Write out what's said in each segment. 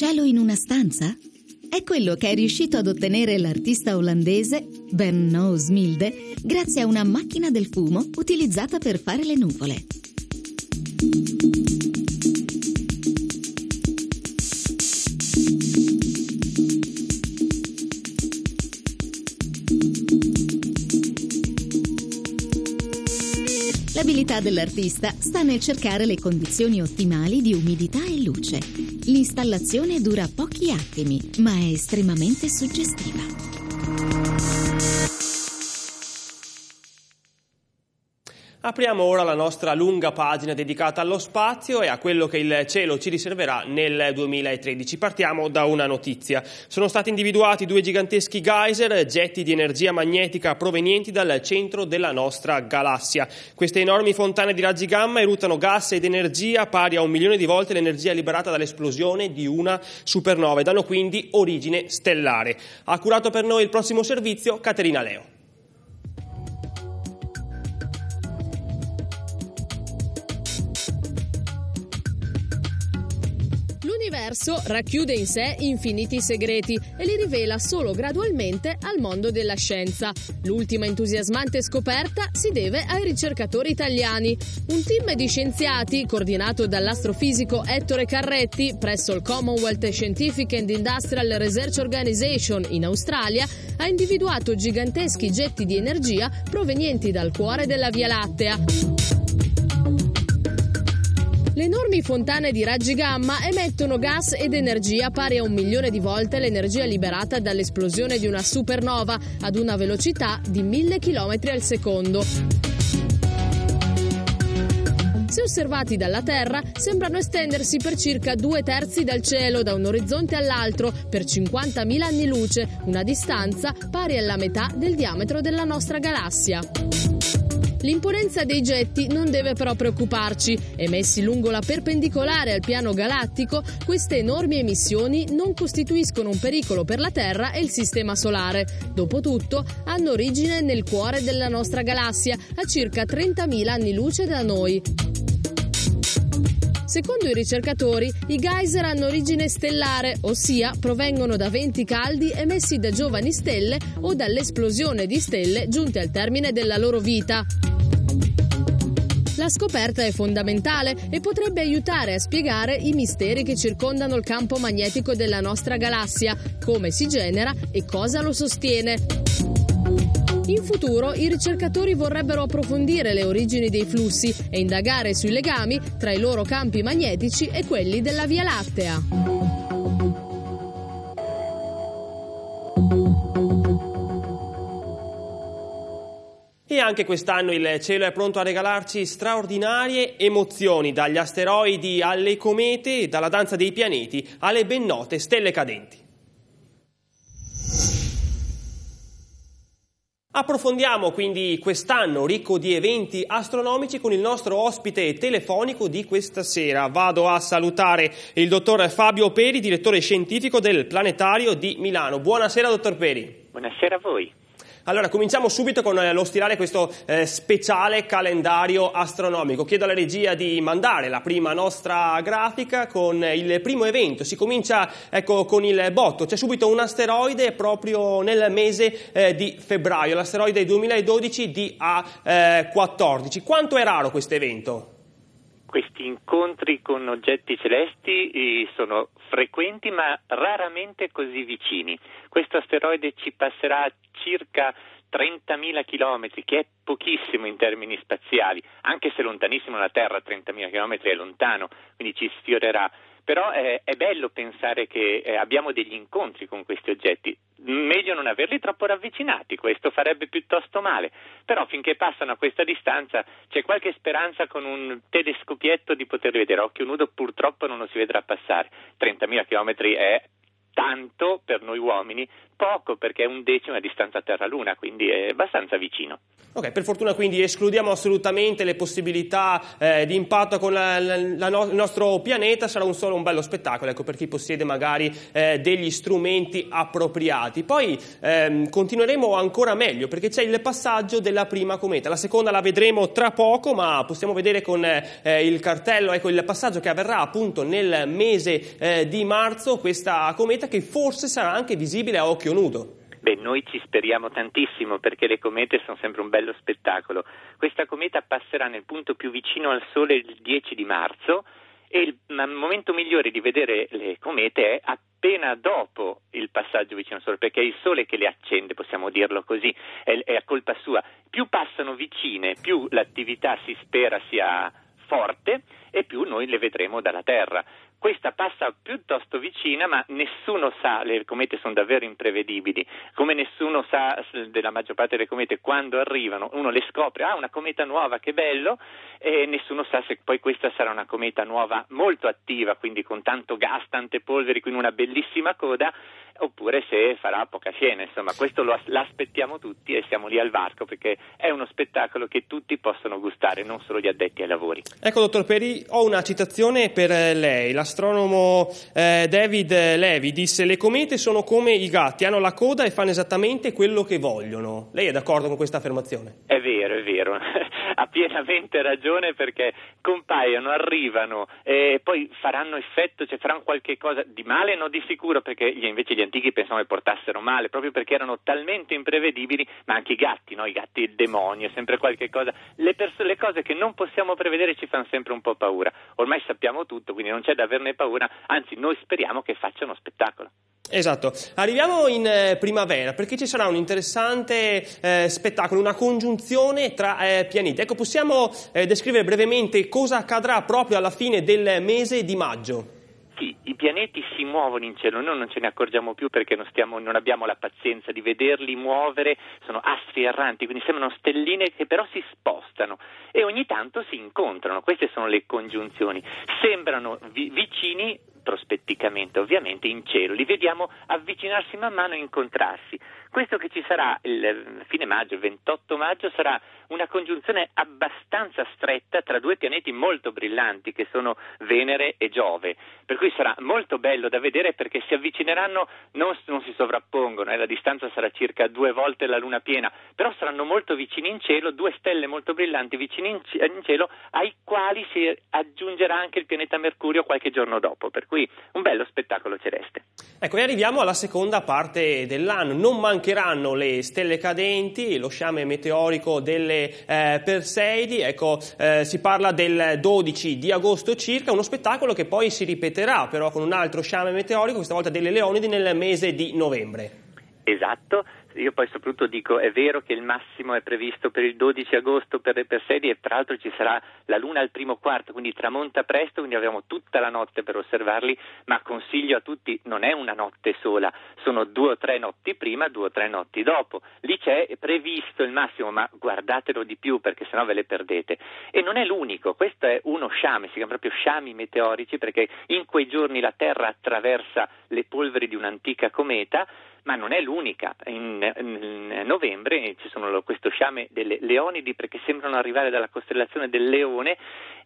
cielo in una stanza? È quello che è riuscito ad ottenere l'artista olandese Ben Knows Milde grazie a una macchina del fumo utilizzata per fare le nuvole. L'abilità dell'artista sta nel cercare le condizioni ottimali di umidità e luce. L'installazione dura pochi attimi, ma è estremamente suggestiva. Apriamo ora la nostra lunga pagina dedicata allo spazio e a quello che il cielo ci riserverà nel 2013. Partiamo da una notizia. Sono stati individuati due giganteschi geyser, getti di energia magnetica provenienti dal centro della nostra galassia. Queste enormi fontane di raggi gamma eruttano gas ed energia pari a un milione di volte l'energia liberata dall'esplosione di una supernova e danno quindi origine stellare. Ha curato per noi il prossimo servizio Caterina Leo. L'universo racchiude in sé infiniti segreti e li rivela solo gradualmente al mondo della scienza. L'ultima entusiasmante scoperta si deve ai ricercatori italiani. Un team di scienziati, coordinato dall'astrofisico Ettore Carretti presso il Commonwealth Scientific and Industrial Research Organization in Australia, ha individuato giganteschi getti di energia provenienti dal cuore della Via Lattea. Le enormi fontane di raggi gamma emettono gas ed energia pari a un milione di volte l'energia liberata dall'esplosione di una supernova ad una velocità di 1000 km al secondo. Se osservati dalla Terra, sembrano estendersi per circa due terzi dal cielo da un orizzonte all'altro per 50.000 anni luce, una distanza pari alla metà del diametro della nostra galassia. L'imponenza dei getti non deve però preoccuparci. Emessi lungo la perpendicolare al piano galattico, queste enormi emissioni non costituiscono un pericolo per la Terra e il Sistema Solare. Dopotutto, hanno origine nel cuore della nostra galassia, a circa 30.000 anni luce da noi. Secondo i ricercatori, i geyser hanno origine stellare, ossia provengono da venti caldi emessi da giovani stelle o dall'esplosione di stelle giunte al termine della loro vita. La scoperta è fondamentale e potrebbe aiutare a spiegare i misteri che circondano il campo magnetico della nostra galassia, come si genera e cosa lo sostiene. In futuro i ricercatori vorrebbero approfondire le origini dei flussi e indagare sui legami tra i loro campi magnetici e quelli della Via Lattea. E anche quest'anno il cielo è pronto a regalarci straordinarie emozioni, dagli asteroidi alle comete, dalla danza dei pianeti alle ben note stelle cadenti. Approfondiamo quindi quest'anno ricco di eventi astronomici con il nostro ospite telefonico di questa sera. Vado a salutare il dottor Fabio Peri, direttore scientifico del Planetario di Milano. Buonasera, dottor Peri. Buonasera a voi. Allora, cominciamo subito con eh, lo stirare questo eh, speciale calendario astronomico. Chiedo alla regia di mandare la prima nostra grafica con il primo evento. Si comincia ecco, con il botto. C'è subito un asteroide proprio nel mese eh, di febbraio, l'asteroide 2012 di A14. Quanto è raro questo evento? Questi incontri con oggetti celesti eh, sono frequenti ma raramente così vicini. Questo asteroide ci passerà circa 30.000 km, che è pochissimo in termini spaziali, anche se lontanissimo dalla Terra, 30.000 km è lontano, quindi ci sfiorerà. Però eh, è bello pensare che eh, abbiamo degli incontri con questi oggetti. Meglio non averli troppo ravvicinati, questo farebbe piuttosto male. Però finché passano a questa distanza c'è qualche speranza con un telescopietto di poterli vedere. Occhio nudo purtroppo non lo si vedrà passare. 30.000 km è tanto per noi uomini, poco perché è un decimo a distanza Terra-Luna, quindi è abbastanza vicino. Ok, per fortuna quindi escludiamo assolutamente le possibilità eh, di impatto con la, la, no, il nostro pianeta, sarà un solo un bello spettacolo, ecco, per chi possiede magari eh, degli strumenti appropriati. Poi ehm, continueremo ancora meglio perché c'è il passaggio della prima cometa, la seconda la vedremo tra poco, ma possiamo vedere con eh, il cartello, ecco, il passaggio che avverrà appunto nel mese eh, di marzo, questa cometa che forse sarà anche visibile a occhio nudo. Beh, noi ci speriamo tantissimo perché le comete sono sempre un bello spettacolo. Questa cometa passerà nel punto più vicino al Sole il 10 di marzo e il momento migliore di vedere le comete è appena dopo il passaggio vicino al Sole, perché è il Sole che le accende, possiamo dirlo così, è, è a colpa sua. Più passano vicine, più l'attività si spera sia forte e più noi le vedremo dalla Terra. Questa passa piuttosto vicina, ma nessuno sa, le comete sono davvero imprevedibili, come nessuno sa della maggior parte delle comete quando arrivano, uno le scopre, ah una cometa nuova, che bello, e nessuno sa se poi questa sarà una cometa nuova molto attiva, quindi con tanto gas, tante polveri, quindi una bellissima coda, oppure se farà poca scena, insomma questo lo l'aspettiamo tutti e siamo lì al varco perché è uno spettacolo che tutti possono gustare, non solo gli addetti ai lavori. Ecco dottor Peri, ho una citazione per lei, l'astronomo eh, David Levy disse le comete sono come i gatti, hanno la coda e fanno esattamente quello che vogliono. Lei è d'accordo con questa affermazione? È vero, è vero, ha pienamente ragione perché compaiono, arrivano e poi faranno effetto, cioè faranno qualche cosa di male, no di sicuro perché gli, invece gli antichi pensavano che portassero male, proprio perché erano talmente imprevedibili, ma anche i gatti, no? i gatti il demonio, sempre qualche cosa. Le, pers- le cose che non possiamo prevedere ci fanno sempre un po' paura. Ormai sappiamo tutto, quindi non c'è da averne paura, anzi noi speriamo che facciano spettacolo. Esatto, arriviamo in eh, primavera perché ci sarà un interessante eh, spettacolo, una congiunzione tra eh, pianeti. Ecco, possiamo eh, descrivere brevemente cosa accadrà proprio alla fine del mese di maggio? Pianeti si muovono in cielo, noi non ce ne accorgiamo più perché non, stiamo, non abbiamo la pazienza di vederli muovere, sono astri erranti, quindi sembrano stelline che però si spostano e ogni tanto si incontrano, queste sono le congiunzioni, sembrano vi- vicini prospetticamente ovviamente in cielo, li vediamo avvicinarsi man mano e incontrarsi. Questo che ci sarà il fine maggio, il 28 maggio, sarà una congiunzione abbastanza stretta tra due pianeti molto brillanti che sono Venere e Giove, per cui sarà molto bello da vedere perché si avvicineranno, non, non si sovrappongono, eh, la distanza sarà circa due volte la luna piena, però saranno molto vicini in cielo, due stelle molto brillanti vicini in, in cielo ai quali si aggiungerà anche il pianeta Mercurio qualche giorno dopo, per cui un bello spettacolo celeste. Ecco, e arriviamo alla seconda parte dell'anno, non mancheranno le stelle cadenti, lo sciame meteorico delle eh, Perseidi, ecco, eh, si parla del 12 di agosto circa, uno spettacolo che poi si ripeterà però con un altro sciame meteorico, questa volta delle Leonidi nel mese di novembre. Esatto, io poi soprattutto dico è vero che il massimo è previsto per il 12 agosto per le Perseidi e tra l'altro ci sarà la luna al primo quarto, quindi tramonta presto, quindi abbiamo tutta la notte per osservarli, ma consiglio a tutti, non è una notte sola, sono due o tre notti prima, due o tre notti dopo. Lì c'è previsto il massimo, ma guardatelo di più perché sennò ve le perdete. E non è l'unico, questo è uno sciame, si chiama proprio sciami meteorici perché in quei giorni la Terra attraversa le polveri di un'antica cometa ma non è l'unica. In, in novembre ci sono questo sciame delle Leonidi perché sembrano arrivare dalla costellazione del Leone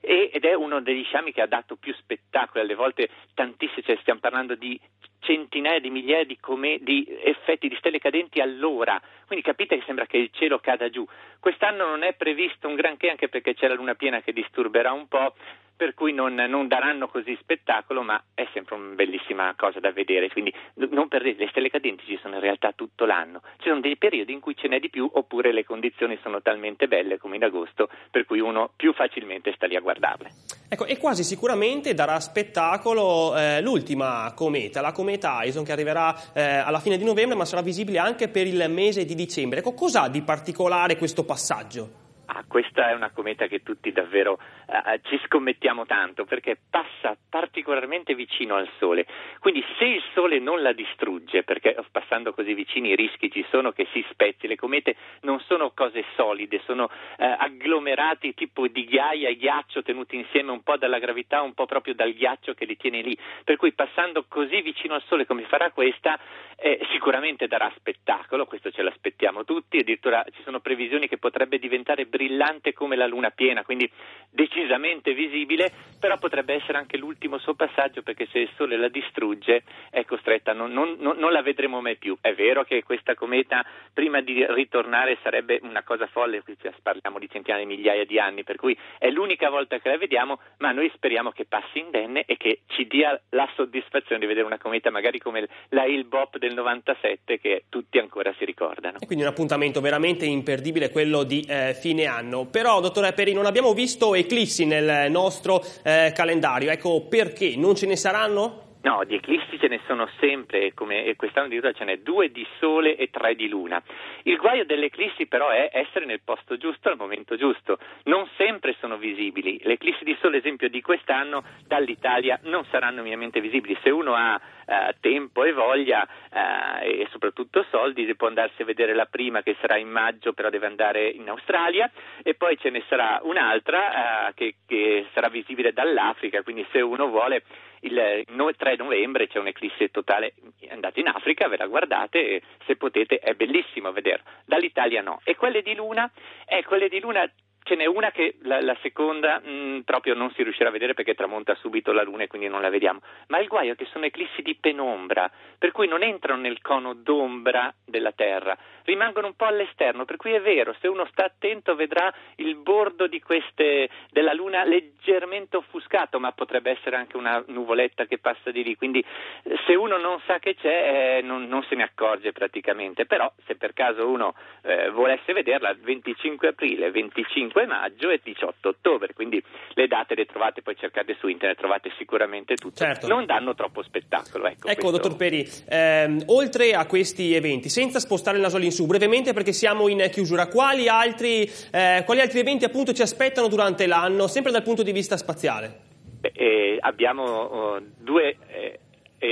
ed è uno degli sciami che ha dato più spettacolo, alle volte tantissimi, cioè stiamo parlando di centinaia di migliaia di, come, di, effetti di stelle cadenti all'ora, quindi capite che sembra che il cielo cada giù. Quest'anno non è previsto un granché anche perché c'è la luna piena che disturberà un po', per cui non, non, daranno così spettacolo, ma è sempre una bellissima cosa da vedere. Quindi non perdete, le stelle cadenti ci sono in realtà tutto l'anno. Ci sono dei periodi in cui ce n'è di più, oppure le condizioni sono talmente belle come in agosto, per cui uno più facilmente sta lì a guardarle. Ecco, e quasi sicuramente darà spettacolo eh, l'ultima cometa, la cometa Ison, che arriverà eh, alla fine di novembre, ma sarà visibile anche per il mese di dicembre. Ecco, cos'ha di particolare questo passaggio? Ah, questa è una cometa che tutti davvero uh, ci scommettiamo tanto perché passa particolarmente vicino al Sole. Quindi se il Sole non la distrugge, perché passando così vicini i rischi ci sono che si spezzi, le comete non sono cose solide, sono uh, agglomerati tipo di ghiaia e ghiaccio tenuti insieme un po' dalla gravità, un po' proprio dal ghiaccio che li tiene lì. Per cui passando così vicino al Sole come farà questa, Eh, sicuramente darà spettacolo, questo ce l'aspettiamo tutti, addirittura ci sono previsioni che potrebbe diventare brillante come la luna piena, quindi decisamente visibile, però potrebbe essere anche l'ultimo suo passaggio perché se il Sole la distrugge è costretta, non, non, non, la vedremo mai più. È vero che questa cometa prima di ritornare sarebbe una cosa folle, qui parliamo di centinaia di migliaia di anni, per cui è l'unica volta che la vediamo, ma noi speriamo che passi indenne e che ci dia la soddisfazione di vedere una cometa magari come la Hill Bop del 97 che tutti ancora si ricordano. E quindi un appuntamento veramente imperdibile quello di eh, fine anno. Però, dottore Peri, non abbiamo visto eclissi nel nostro eh, calendario. Ecco perché non ce ne saranno? No, di eclissi ce ne sono sempre, come quest'anno addirittura ce n'è due di sole e tre di luna. Il guaio delle eclissi però è essere nel posto giusto al momento giusto. Non sempre sono visibili. Le eclissi di sole, esempio, di quest'anno dall'Italia non saranno minimamente visibili. Se uno ha eh, tempo e voglia eh, e soprattutto soldi, può andarsi a vedere la prima che sarà in maggio, però deve andare in Australia, e poi ce ne sarà un'altra eh, che, che sarà visibile dall'Africa, quindi se uno vuole il 3 novembre c'è un'eclisse totale, andate in Africa, ve la guardate se potete è bellissimo vederla. Dall'Italia no. E quelle di Luna? Eh, quelle di Luna Ce n'è una che la, la seconda mh, mm, proprio non si riuscirà a vedere perché tramonta subito la luna e quindi non la vediamo. Ma il guaio è che sono eclissi di penombra, per cui non entrano nel cono d'ombra della Terra, rimangono un po' all'esterno, per cui è vero, se uno sta attento vedrà il bordo queste, della luna leggermente offuscato, ma potrebbe essere anche una nuvoletta che passa di lì, quindi eh, se uno non sa che c'è eh, non, non, se ne accorge praticamente, però se per caso uno eh, volesse vederla 25 aprile, 25 5 maggio e 18 ottobre, quindi le date le trovate, poi cercate su internet, trovate sicuramente tutte, certo. non danno troppo spettacolo. Ecco, ecco dottor Peri, ehm, oltre a questi eventi, senza spostare il naso in su, brevemente perché siamo in chiusura, quali altri, eh, quali altri eventi appunto ci aspettano durante l'anno, sempre dal punto di vista spaziale? Beh, eh, abbiamo uh, due eh,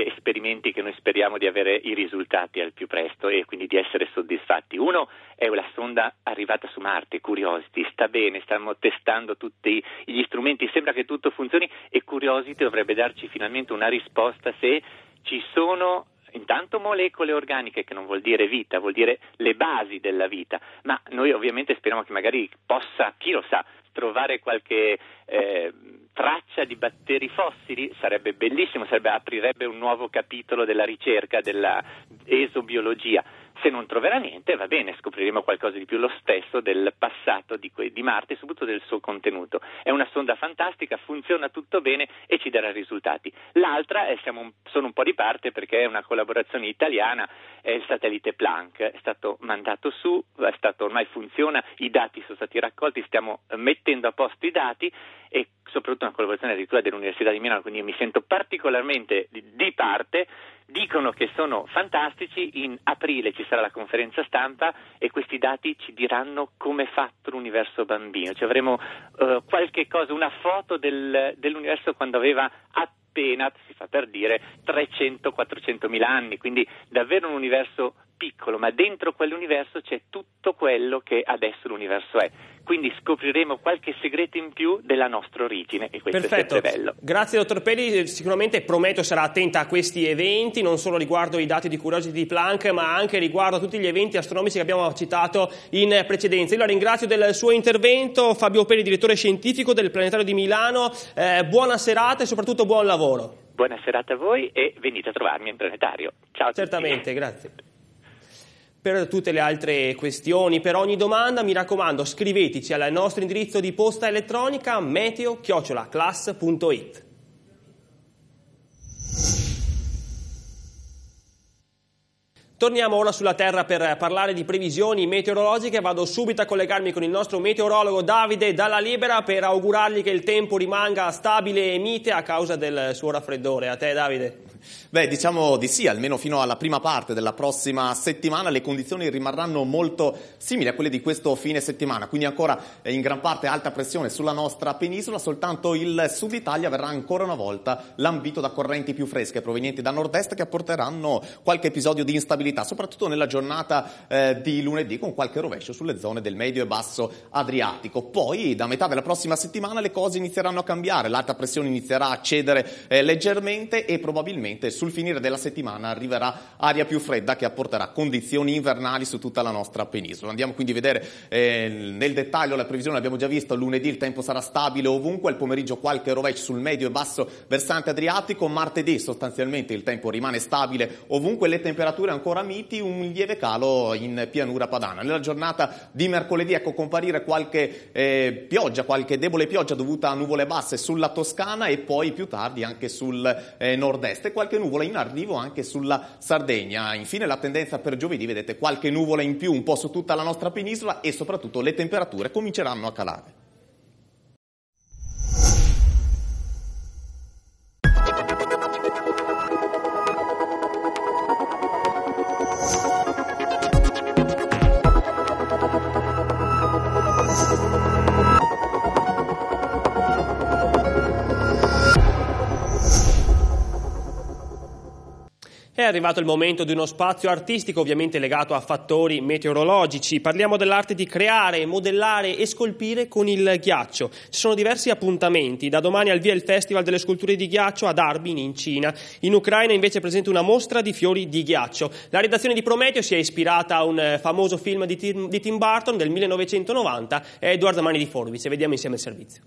esperimenti che noi speriamo di avere i risultati al più presto e quindi di essere soddisfatti. Uno è la sonda arrivata su Marte, Curiosity, sta bene, stiamo testando tutti gli strumenti, sembra che tutto funzioni e Curiosity dovrebbe darci finalmente una risposta se ci sono intanto molecole organiche, che non vuol dire vita, vuol dire le basi della vita, ma noi ovviamente speriamo che magari possa, chi lo sa, trovare qualche eh, traccia di batteri fossili sarebbe bellissimo, sarebbe, aprirebbe un nuovo capitolo della ricerca, della esobiologia. Se non troverà niente, va bene, scopriremo qualcosa di più lo stesso del passato di, que- di Marte soprattutto del suo contenuto. È una sonda fantastica, funziona tutto bene e ci darà risultati. L'altra, è, un, sono un po' di parte perché è una collaborazione italiana, è il satellite Planck, è stato mandato su, stato, ormai funziona, i dati sono stati raccolti, stiamo mettendo a posto i dati e soprattutto una collaborazione addirittura dell'Università di Milano, quindi mi sento particolarmente di, di parte dicono che sono fantastici, in aprile ci sarà la conferenza stampa e questi dati ci diranno come è fatto l'universo bambino, cioè avremo uh, qualche cosa, una foto del, dell'universo quando aveva appena, si fa per dire, 300-400 mila anni, quindi davvero un universo piccolo, ma dentro quell'universo c'è tutto quello che adesso l'universo è. Quindi scopriremo qualche segreto in più della nostra origine e questo Perfetto. è sempre bello. Grazie dottor Peri, sicuramente prometto sarà attenta a questi eventi, non solo riguardo i dati di Curiosity di Planck, ma anche riguardo a tutti gli eventi astronomici che abbiamo citato in precedenza. Io la ringrazio del suo intervento, Fabio Peri, direttore scientifico del Planetario di Milano. Eh, buona serata e soprattutto buon lavoro. Buona serata a voi e venite a trovarmi in planetario. Ciao Certamente, tutti. grazie. Per tutte le altre questioni, per ogni domanda, mi raccomando, scriveteci al nostro indirizzo di posta elettronica meteo-class.it. Torniamo ora sulla Terra per parlare di previsioni meteorologiche. Vado subito a collegarmi con il nostro meteorologo Davide Dalla Libera per augurargli che il tempo rimanga stabile e mite a causa del suo raffreddore. A te Davide. Beh, diciamo di sì, almeno fino alla prima parte della prossima settimana le condizioni rimarranno molto simili a quelle di questo fine settimana, quindi ancora in gran parte alta pressione sulla nostra penisola, soltanto il sud Italia verrà ancora una volta lambito da correnti più fresche provenienti da nord-est che apporteranno qualche episodio di instabilità, soprattutto nella giornata eh, di lunedì con qualche rovescio sulle zone del medio e basso Adriatico. Poi da metà della prossima settimana le cose inizieranno a cambiare, l'alta pressione inizierà a cedere eh, leggermente e probabilmente probabilmente sul finire della settimana arriverà aria più fredda che apporterà condizioni invernali su tutta la nostra penisola. Andiamo quindi a vedere eh, nel dettaglio la previsione, abbiamo già visto, lunedì il tempo sarà stabile ovunque, al pomeriggio qualche rovescio sul medio e basso versante adriatico, martedì sostanzialmente il tempo rimane stabile ovunque, le temperature ancora miti, un lieve calo in pianura padana. Nella giornata di mercoledì ecco comparire qualche eh, pioggia, qualche debole pioggia dovuta a nuvole basse sulla Toscana e poi più tardi anche sul eh, nord-est qualche nuvola in arrivo anche sulla Sardegna. Infine la tendenza per giovedì, vedete, qualche nuvola in più un po' su tutta la nostra penisola e soprattutto le temperature cominceranno a calare. Arrivato il momento di uno spazio artistico ovviamente legato a fattori meteorologici. Parliamo dell'arte di creare, modellare e scolpire con il ghiaccio. Ci sono diversi appuntamenti. Da domani al via il Festival delle sculture di ghiaccio ad Harbin in Cina. In Ucraina invece è presente una mostra di fiori di ghiaccio. La redazione di Prometeo si è ispirata a un famoso film di Tim, Burton del 1990. È Edoardo Mani di Forbice. Vediamo insieme il servizio.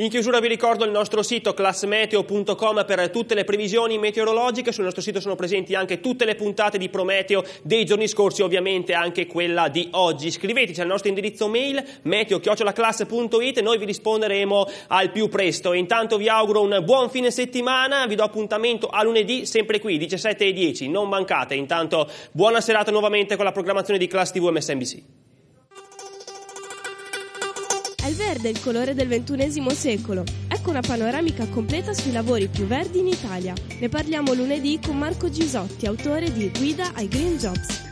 In chiusura vi ricordo il nostro sito classmeteo.com per tutte le previsioni meteorologiche. Sul nostro sito sono presenti anche tutte le puntate di Prometeo dei giorni scorsi, ovviamente anche quella di oggi. Scriveteci al nostro indirizzo mail meteo-classe.it e noi vi risponderemo al più presto. Intanto vi auguro un buon fine settimana, vi do appuntamento a lunedì sempre qui 17 e 10, non mancate. Intanto buona serata nuovamente con la programmazione di Class TV MSNBC. È il verde il colore del XXI secolo. Ecco una panoramica completa sui lavori più verdi in Italia. Ne parliamo lunedì con Marco Gisotti, autore di Guida ai Green Jobs.